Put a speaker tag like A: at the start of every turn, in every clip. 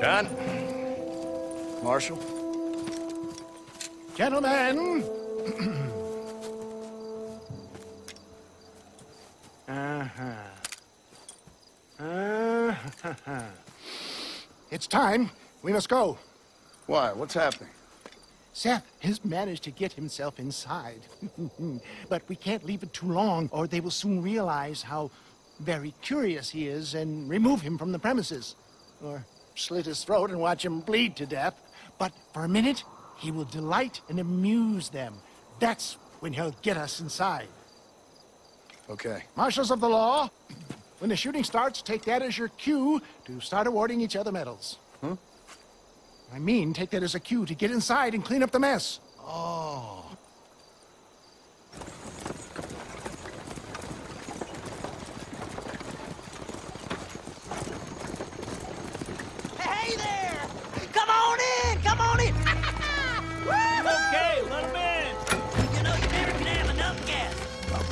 A: John? Marshal?
B: Gentlemen! uh-huh. Uh-huh. It's time. We must go.
A: Why? What's happening?
B: Seth has managed to get himself inside. but we can't leave it too long, or they will soon realize how very curious he is and remove him from the premises. Or slit his throat and watch him bleed to death. But for a minute, he will delight and amuse them. That's when he'll get us inside.
A: Okay.
B: Marshals of the law, when the shooting starts, take that as your cue to start awarding each other medals.
A: Huh?
B: I mean, take that as a cue to get inside and clean up the mess.
A: Oh.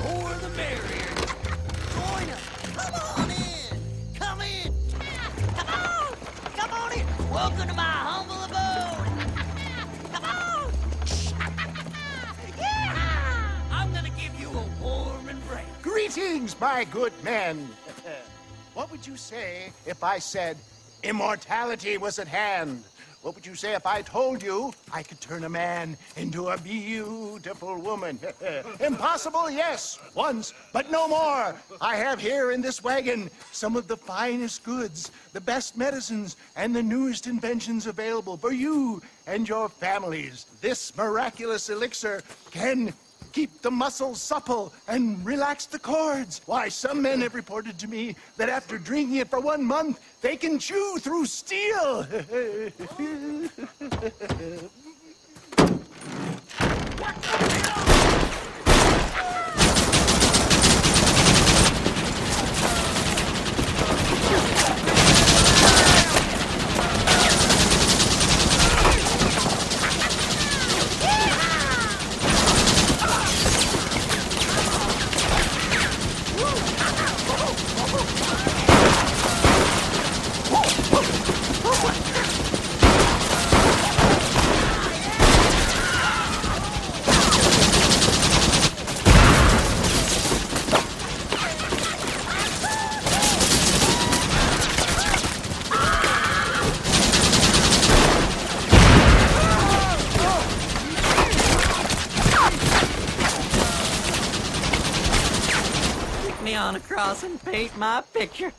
C: More the merrier. Join us. Come on in. Come in. Come on. Come on in. Welcome to my humble abode. Come on. yeah! I'm gonna give you a warm embrace.
B: Greetings, my good men. what would you say if I said immortality was at hand? What would you say if I told you I could turn a man into a beautiful woman? Impossible, yes, once, but no more. I have here in this wagon some of the finest goods, the best medicines, and the newest inventions available for you and your families. This miraculous elixir can keep the muscles supple and relax the cords. Why, some men have reported to me that after drinking it for one month, they can chew through steel.
C: Stick me on a cross and paint my picture.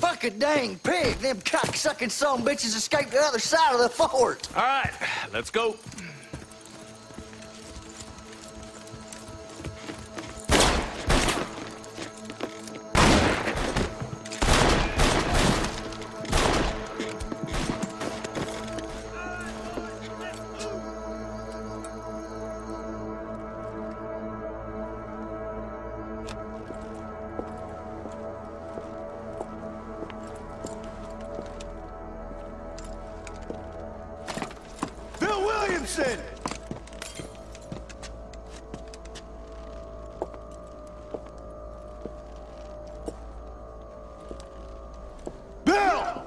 D: Fucking dang pig! Them cocksucking son bitches escaped the other side of the fort!
E: All right, let's go.
A: Bill Bill!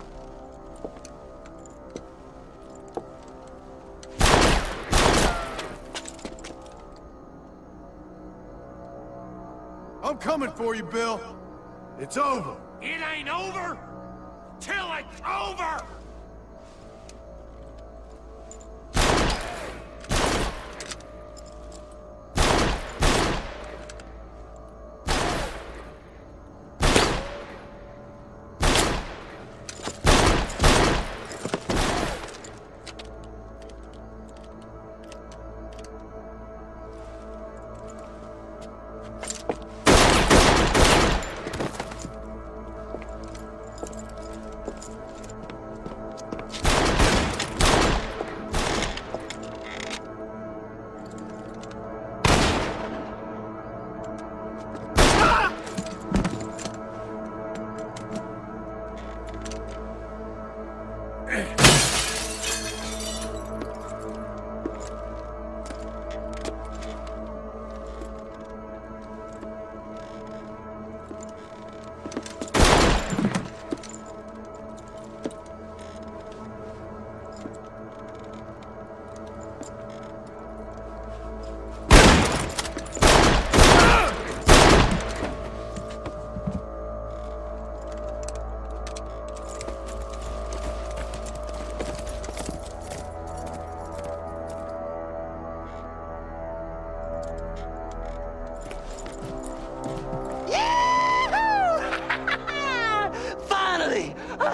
A: I'm coming for you, Bill. It's over.
E: It ain't over till it's over. Hey.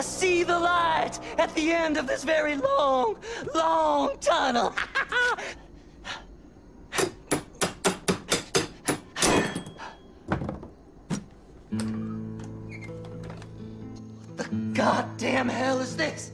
C: See the light at the end of this very long, long tunnel. What the goddamn hell is this?